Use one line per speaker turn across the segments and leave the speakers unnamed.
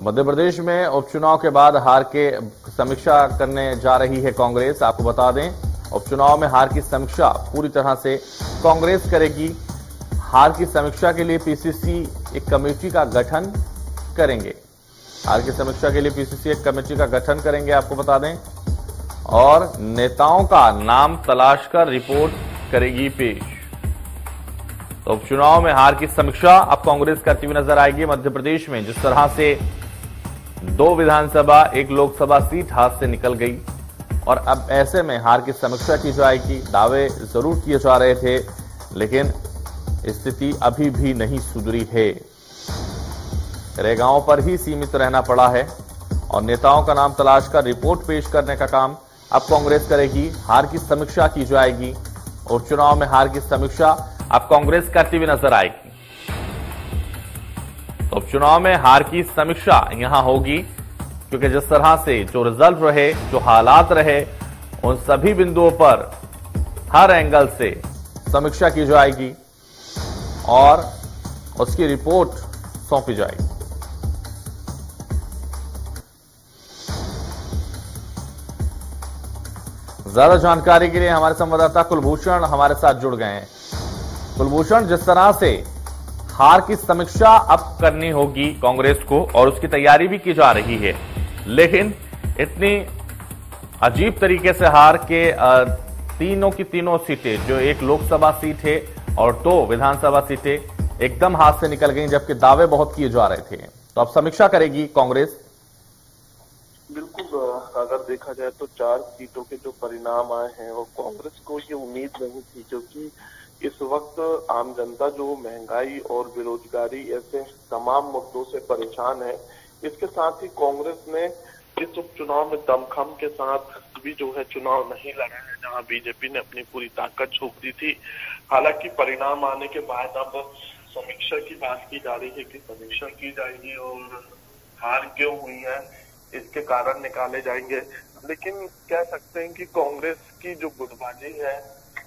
तो मध्य प्रदेश में उपचुनाव के बाद हार के समीक्षा करने जा रही है कांग्रेस। आपको बता दें उपचुनाव में हार की समीक्षा पूरी तरह से कांग्रेस करेगी। हार की समीक्षा के लिए पीसीसी एक कमेटी का गठन करेंगे। हार की समीक्षा के लिए पीसीसी एक कमेटी का गठन करेंगे, आपको बता दें। और नेताओं का नाम तलाश कर रिपोर्ट करेगी पेश। तो उपचुनाव में हार की समीक्षा अब कांग्रेस करती हुई नज़र आएगी मध्य प्रदेश में, जिस तरह से दो विधानसभा, एक लोकसभा सीट हाथ से निकल गई। और अब ऐसे में हार की समीक्षा की जाएगी दावे ज़रूर किए जा रहे थे, लेकिन स्थिति अभी भी नहीं सुधरी है। रेगांव पर ही सीमित रहना पड़ा है और नेताओं का नाम तलाश कर रिपोर्ट पेश करने का काम अब कांग्रेस करेगी। हार की समीक्षा की जाएगी और चुनाव में हार की समीक्षा अब कांग्रेस करती हुई नज़र आएगी। तो उपचुनाव में हार की समीक्षा यहाँ होगी, क्योंकि जिस तरह से जो रिज़ल्ट रहे, जो हालात रहे, उन सभी बिंदुओं पर हर एंगल से समीक्षा की जाएगी और उसकी रिपोर्ट सौंपी जाएगी। ज़्यादा जानकारी के लिए हमारे संवाददाता कुलभूषण हमारे साथ जुड़ गए हैं। कुलभूषण, जिस तरह से हार की समीक्षा अब करनी होगी कांग्रेस को और उसकी तैयारी भी की जा रही है। लेकिन इतनी अजीब तरीके से हार के तीनों की तीनों सीटें, जो एक लोकसभा सीट है और दो विधानसभा सीटें, एकदम हाथ से निकल गई, जबकि दावे बहुत किए जा रहे थे। तो अब समीक्षा करेगी कांग्रेस।
बिल्कुल अगर देखा जाए तो चार सीटों के जो परिणाम आए हैं, वो कांग्रेस को ये उम्मीद नहीं थी, क्योंकि इस वक्त आम जनता जो महँगाई और बेरोजगारी ऐसे तमाम मुद्दों से परेशान है, इसके साथ ही कांग्रेस ने इस उपचुनाव में दमखम के साथ भी जो है चुनाव नहीं लड़ा है, जहाँ बीजेपी ने अपनी पूरी ताकत झोंक दी थी। हालाँकि परिणाम आने के बाद अब समीक्षा की बात की जा रही है कि समीक्षा की जाएगी और हार क्यों हुई है, इसके कारण निकाले जाएँगे। लेकिन कह सकते हैं कि कांग्रेस की जो गुटबाजी है,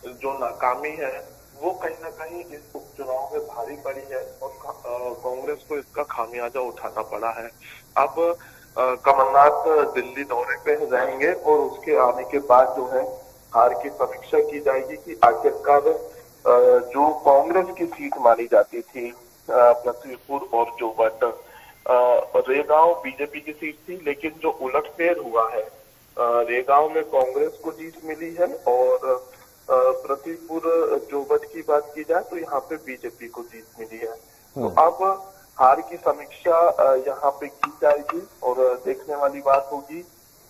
जो नाकामी है वो कहीं ना कहीं इस उपचुनाव में भारी पड़ी है और कांग्रेस को इसका खामियाजा उठाना पड़ा है। अब कमलनाथ दिल्ली दौरे पे जाएँगे और उसके आने के बाद जो है हार की समीक्षा की जाएगी कि आखिरकार जो कांग्रेस की सीट मानी जाती थी पृथ्वीपुर और जो बट रेगांव बीजेपी की सीट थी, लेकिन जो उलटफेर हुआ है रेगांव में कांग्रेस को जीत मिली है और बात जाए तो यहाँ पे बीजेपी को जीत मिली है। तो हम्म। अब हार की समीक्षा यहाँ पे की जाएगी और देखने वाली बात होगी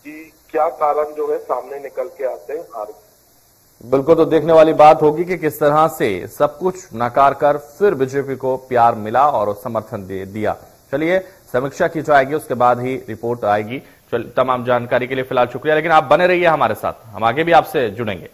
कि क्या कारण जो है सामने निकल के आते हैं हार
बिल्कुल तो देखने वाली बात होगी कि किस तरह से सब कुछ नकार कर फिर बीजेपी को प्यार मिला और समर्थन दे दिया। चलिए समीक्षा की जाएगी उसके बाद ही रिपोर्ट आएगी। चल तमाम जानकारी के लिए फ़िलहाल शुक्रिया लेकिन आप बने रहिए हमारे साथ। हम आगे भी आपसे जुड़ेंगे।